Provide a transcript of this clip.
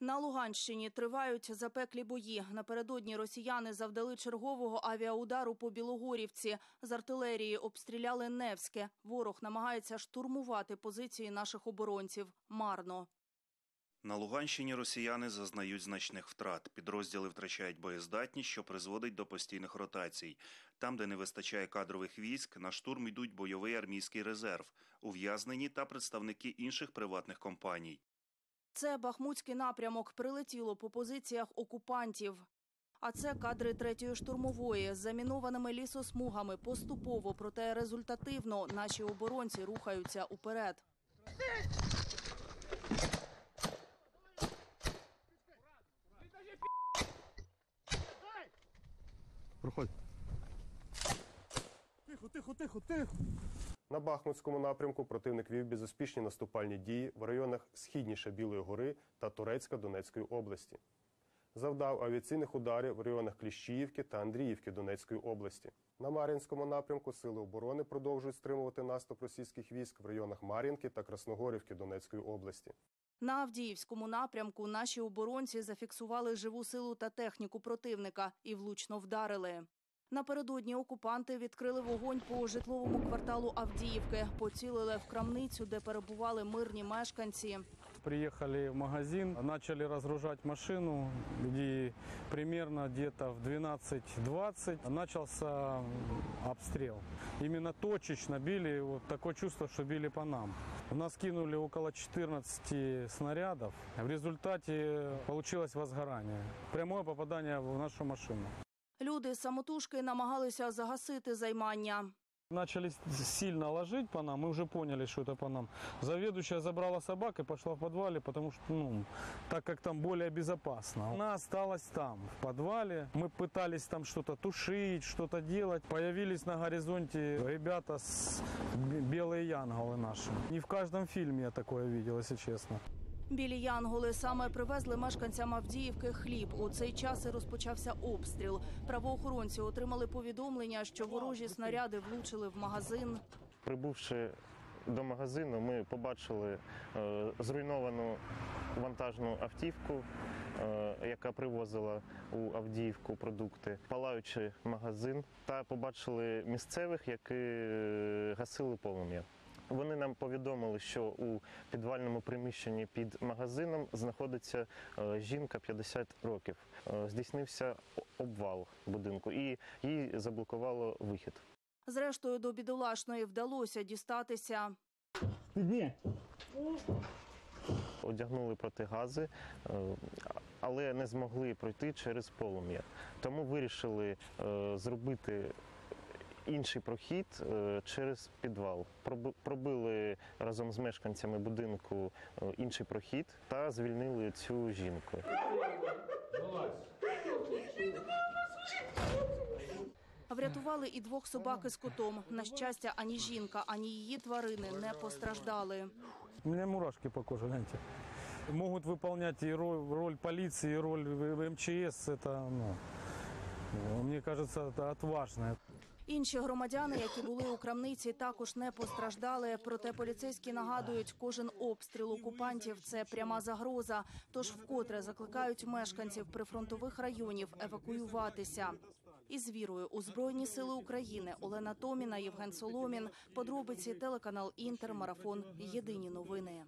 На Луганщині тривають запеклі бої. Напередодні росіяни завдали чергового авіаудару по Білогорівці. З артилерії обстріляли Невське. Ворог намагається штурмувати позиції наших оборонців. Марно. На Луганщині росіяни зазнають значних втрат. Підрозділи втрачають боєздатність, що призводить до постійних ротацій. Там, де не вистачає кадрових військ, на штурм йдуть бойовий армійський резерв, ув'язнені та представники інших приватних компаній. Це Бахмутський напрямок прилетіло по позиціях окупантів. А це кадри третьої штурмової з замінованими лісосмугами. Поступово, проте результативно наші оборонці рухаються уперед. Проходь. Тихо, тихо, тихо, тихо. На Бахмутському напрямку противник вів безуспішні наступальні дії в районах східніше Білої гори та Турецька Донецької області. Завдав авіаційних ударів в районах Кліщіївки та Андріївки Донецької області. На Мар'їнському напрямку сили оборони продовжують стримувати наступ російських військ в районах Мар'їнки та Красногорівки Донецької області. На Авдіївському напрямку наші оборонці зафіксували живу силу та техніку противника і влучно вдарили. Напередодні окупанти відкрили вогонь по житловому кварталу Авдіївки, поцілили в крамницю, де перебували мирні мешканці. Приехали в магазин, начали разгружать машину, и примерно где-то в 12.20 начался обстрел. Именно точечно били, вот такое чувство, что били по нам. У нас кинули около 14 снарядов. В результате получилось возгорание. Прямое попадание в нашу машину. Люди самотужки намагалися загасити займання. Начали сильно ложить по нам, мы уже поняли, что это по нам. Заведующая забрала собак и пошла в подвале, потому что, ну, так как там более безопасно. Она осталась там, в подвале. Мы пытались там что-то тушить, что-то делать. Появились на горизонте ребята с б- белые янголы наши. Не в каждом фильме я такое видел, если честно. Білі янголи саме привезли мешканцям Авдіївки хліб. У цей час і розпочався обстріл. Правоохоронці отримали повідомлення, що ворожі снаряди влучили в магазин. Прибувши до магазину, ми побачили е, зруйновану вантажну автівку, е, яка привозила у Авдіївку продукти, палаючи магазин, та побачили місцевих, які е, гасили полум'я. Вони нам повідомили, що у підвальному приміщенні під магазином знаходиться е, жінка 50 років. Е, Здійснився обвал будинку, і їй заблокувало вихід. Зрештою, до бідолашної вдалося дістатися. одягнули протигази, е, але не змогли пройти через полум'я. Тому вирішили зробити інший прохід е, через підвал. Проби- Пробили разом з мешканцями будинку е, інший прохід та звільнили цю жінку. Врятували і двох собак із котом. На щастя, ані жінка, ані її тварини не постраждали. У меня мурашки по коже, гляньте. Могут выполнять и роль, роль полиции, и роль в- в МЧС. Это, ну, мне кажется, это отважно. Інші громадяни, які були у крамниці, також не постраждали. Проте поліцейські нагадують, кожен обстріл окупантів це пряма загроза. Тож вкотре закликають мешканців прифронтових районів евакуюватися. Із вірою у Збройні Сили України Олена Томіна, Євген Соломін. Подробиці телеканал Інтер, марафон. Єдині новини.